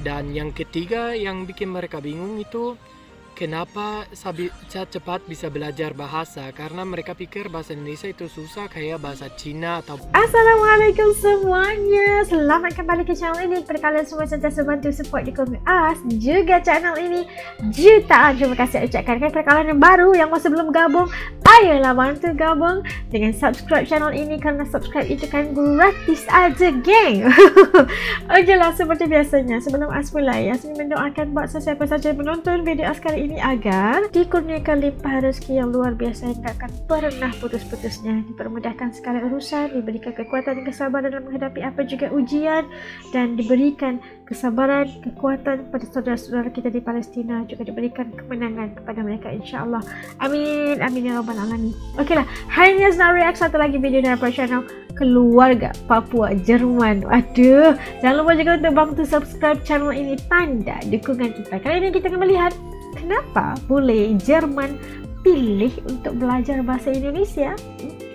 Dan yang ketiga yang bikin mereka bingung itu kenapa sabi- cepat bisa belajar bahasa? Karena mereka pikir bahasa Indonesia itu susah kayak bahasa Cina atau Assalamualaikum semuanya. Selamat kembali ke channel ini. Kepada kalian semua sentiasa bantu support di komen As Juga channel ini. Jutaan terima kasih ucapkan. Kepada kalian yang baru Yang masih belum gabung Ayolah bantu gabung Dengan subscribe channel ini Karena subscribe itu kan gratis aja geng. Okeylah seperti biasanya Sebelum As mulai As mendoakan Buat sesiapa saja yang menonton video As kali ini Agar dikurniakan limpah rezeki yang luar biasa Yang tak akan pernah putus-putusnya. Dipermudahkan segala urusan Diberikan kekuatan dan kesabaran dalam menghadapi apa juga ujian Dan diberikan kesabaran, kekuatan pada saudara-saudara kita di Palestina. Juga diberikan kemenangan kepada mereka insyaAllah. Amin, amin ya rabbal alamin. Okeylah, hari ini Azna react satu lagi video dari channel Keluarga Papua Jerman. Aduh, jangan lupa juga untuk bantu subscribe channel ini. Tanda dukungan kita. Kali ini kita akan melihat Kenapa boleh Jerman pilih untuk belajar bahasa Indonesia?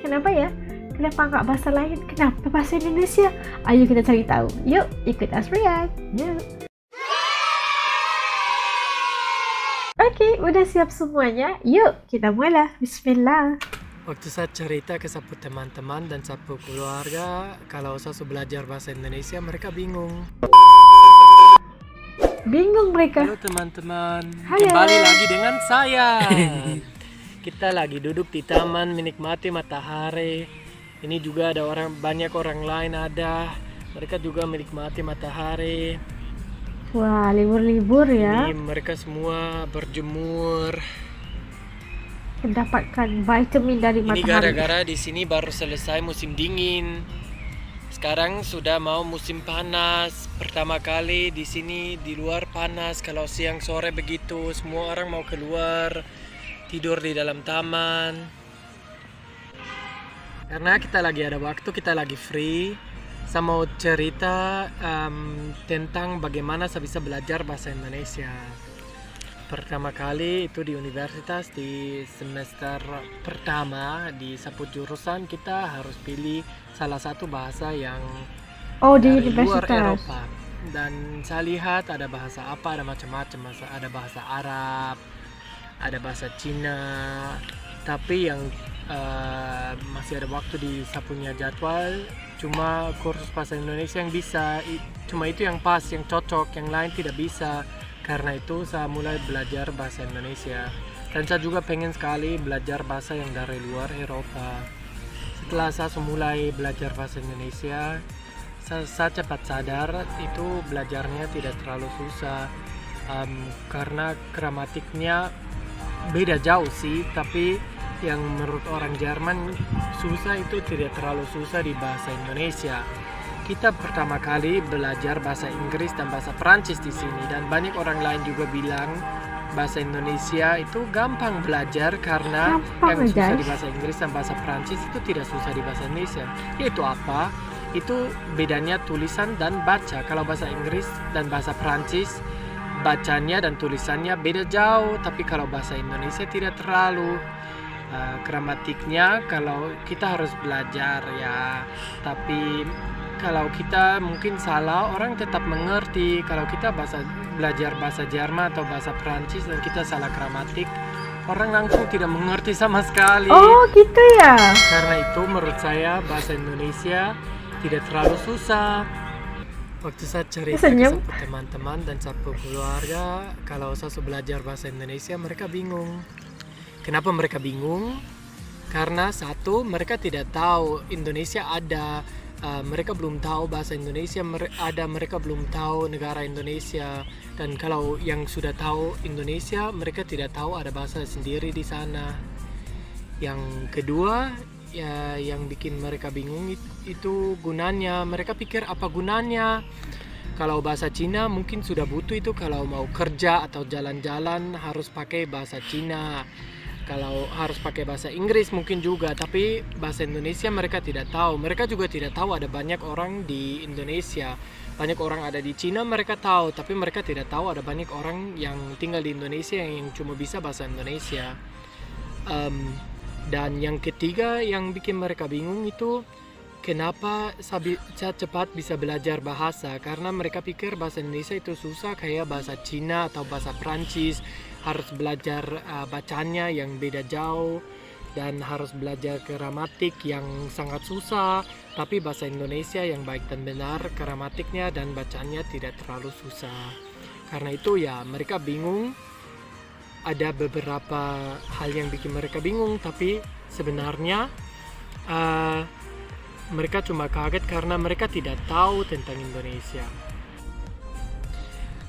Kenapa ya? Kenapa nggak bahasa lain? Kenapa bahasa Indonesia? Ayo kita cari tahu. Yuk, ikut react. Yuk. Oke, udah siap semuanya. Yuk, kita mulai. Bismillah. Waktu saya cerita ke satu teman-teman dan satu keluarga kalau saya belajar bahasa Indonesia mereka bingung. Bingung mereka. Halo teman-teman, kembali lagi dengan saya. Kita lagi duduk di taman menikmati matahari. Ini juga ada orang banyak orang lain ada. Mereka juga menikmati matahari. Wah, libur-libur ya. Ini mereka semua berjemur. Mendapatkan vitamin dari Ini matahari. gara-gara di sini baru selesai musim dingin. Sekarang sudah mau musim panas. Pertama kali di sini di luar panas. Kalau siang sore begitu, semua orang mau keluar tidur di dalam taman. Karena kita lagi ada waktu, kita lagi free. Saya mau cerita em, tentang bagaimana saya bisa belajar bahasa Indonesia. Pertama kali itu di universitas di semester pertama di satu jurusan kita harus pilih salah satu bahasa yang Oh, di luar universitas. Eropa. Dan saya lihat ada bahasa apa, ada macam-macam. Ada bahasa Arab, ada bahasa Cina. Tapi yang eh, masih ada waktu di saya punya jadwal cuma kursus bahasa Indonesia yang bisa cuma itu yang pas yang cocok yang lain tidak bisa karena itu saya mulai belajar bahasa Indonesia. Dan saya juga pengen sekali belajar bahasa yang dari luar Eropa. Setelah saya mulai belajar bahasa Indonesia saya, saya cepat sadar itu belajarnya tidak terlalu susah. Em, karena gramatiknya beda jauh sih tapi yang menurut orang Jerman susah itu tidak terlalu susah di bahasa Indonesia kita pertama kali belajar bahasa Inggris dan bahasa Perancis di sini dan banyak orang lain juga bilang bahasa Indonesia itu gampang belajar karena Gampang, yang susah di bahasa Inggris dan bahasa Perancis itu tidak susah di bahasa Indonesia. Yaitu apa? Itu bedanya tulisan dan baca. Kalau bahasa Inggris dan bahasa Perancis bacanya dan tulisannya beda jauh. Tapi kalau bahasa Indonesia tidak terlalu Uh, gramatiknya. Kalau kita harus belajar ya. Tapi kalau kita mungkin salah orang tetap mengerti kalau kita bahasa belajar bahasa Jerman atau bahasa Perancis dan kita salah gramatik orang langsung tidak mengerti sama sekali Oh, gitu ya. karena itu menurut saya bahasa Indonesia tidak terlalu susah. Waktu saya cerita Senyum. teman-teman dan satu keluarga, kalau saya belajar bahasa Indonesia, mereka bingung. Kenapa mereka bingung? Karena satu, mereka tidak tahu Indonesia ada. Uh, mereka belum tahu bahasa Indonesia. Ada mereka belum tahu negara Indonesia. Dan kalau yang sudah tahu Indonesia mereka tidak tahu ada bahasa sendiri di sana. Yang kedua ya yang bikin mereka bingung it- itu gunanya. Mereka pikir apa gunanya? Kalau bahasa Cina mungkin sudah butuh itu. Kalau mau kerja atau jalan-jalan harus pakai bahasa Cina kalau harus pakai bahasa Inggris mungkin juga tapi bahasa Indonesia mereka tidak tahu. Mereka juga tidak tahu ada banyak orang di Indonesia. Banyak orang ada di Cina mereka tahu tapi mereka tidak tahu ada banyak orang yang tinggal di Indonesia yang cuma bisa bahasa Indonesia. Em, dan yang ketiga yang bikin mereka bingung itu kenapa sabi, cepat bisa belajar bahasa? Karena mereka pikir bahasa Indonesia itu susah kayak bahasa Cina atau bahasa Prancis harus belajar uh, bacanya yang beda jauh dan harus belajar gramatik yang sangat susah tapi bahasa Indonesia yang baik dan benar gramatiknya dan bacanya tidak terlalu susah. Karena itu ya mereka bingung. Ada beberapa hal yang bikin mereka bingung tapi sebenarnya uh, mereka cuma kaget karena mereka tidak tahu tentang Indonesia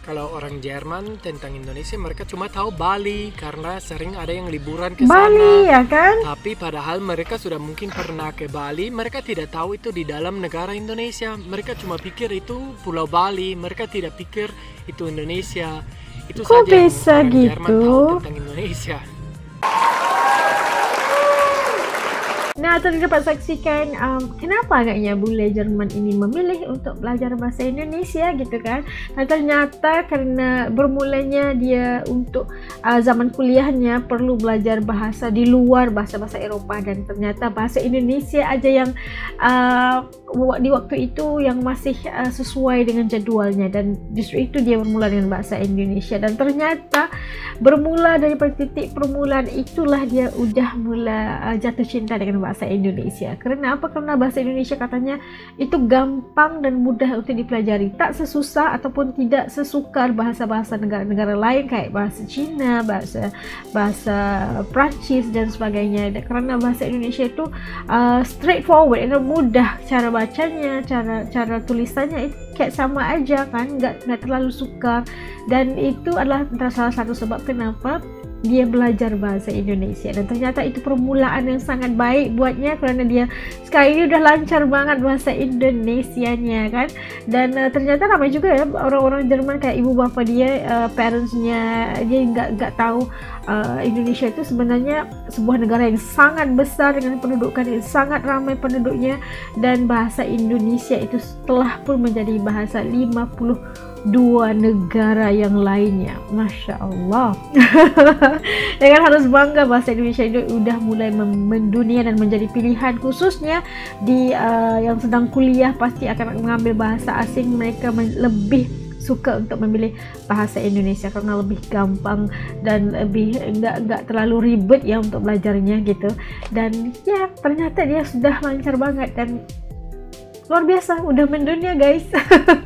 kalau orang Jerman tentang Indonesia mereka cuma tahu Bali karena sering ada yang liburan ke sana. Bali ya kan? Tapi padahal mereka sudah mungkin pernah ke Bali, mereka tidak tahu itu di dalam negara Indonesia. Mereka cuma pikir itu Pulau Bali, mereka tidak pikir itu Indonesia. Itu Kok saja yang bisa orang Jerman tahu gitu? tentang Indonesia. Nah, tadi dapat saksikan um, kenapa agaknya bule Jerman ini memilih untuk belajar bahasa Indonesia gitu kan. Dan ternyata karena bermulanya dia untuk uh, zaman kuliahnya perlu belajar bahasa di luar bahasa-bahasa Eropah dan ternyata bahasa Indonesia aja yang uh, di waktu itu yang masih uh, sesuai dengan jadwalnya dan justru itu dia bermula dengan bahasa Indonesia dan ternyata bermula dari titik permulaan itulah dia udah mula uh, jatuh cinta dengan bahasa Indonesia. Karena apa? Karena bahasa Indonesia katanya itu gampang dan mudah untuk dipelajari. Tak sesusah ataupun tidak sesukar bahasa-bahasa negara-negara lain kayak bahasa Cina, bahasa bahasa Prancis dan sebagainya. Dan Karena bahasa Indonesia itu uh, straightforward, itu mudah cara bacanya, cara cara tulisannya itu kayak sama aja kan, nggak nggak terlalu sukar. Dan itu adalah salah satu sebab kenapa dia belajar bahasa Indonesia. Dan ternyata itu permulaan yang sangat baik buatnya karena dia sekarang ini udah lancar banget bahasa Indonesianya kan? Dan uh, ternyata ramai juga ya orang-orang Jerman kayak ibu bapa dia uh, parentsnya dia nggak nggak tahu uh, Indonesia itu sebenarnya sebuah negara yang sangat besar dengan pendudukan yang sangat ramai penduduknya. Dan bahasa Indonesia itu telah pun menjadi bahasa 50 dua negara yang lainnya. Masya Allah. Ya kan harus bangga bahasa Indonesia itu udah mulai mendunia dan menjadi pilihan khususnya di uh, yang sedang kuliah pasti akan mengambil bahasa asing. Mereka lebih suka untuk memilih bahasa Indonesia karena lebih gampang dan lebih enggak enggak terlalu ribet ya untuk belajarnya gitu. Dan ya ternyata dia sudah lancar banget dan luar biasa udah mendunia guys.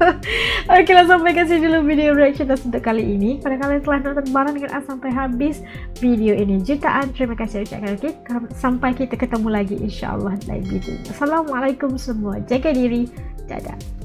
Oke lah sampai kasih dulu video reaction untuk kali ini. Pada kalian telah nonton bareng dengan A sampai habis video ini. Jutaan terima kasih ucapkan kita sampai kita ketemu lagi insyaallah lain video. Assalamualaikum semua. Jaga diri. Dadah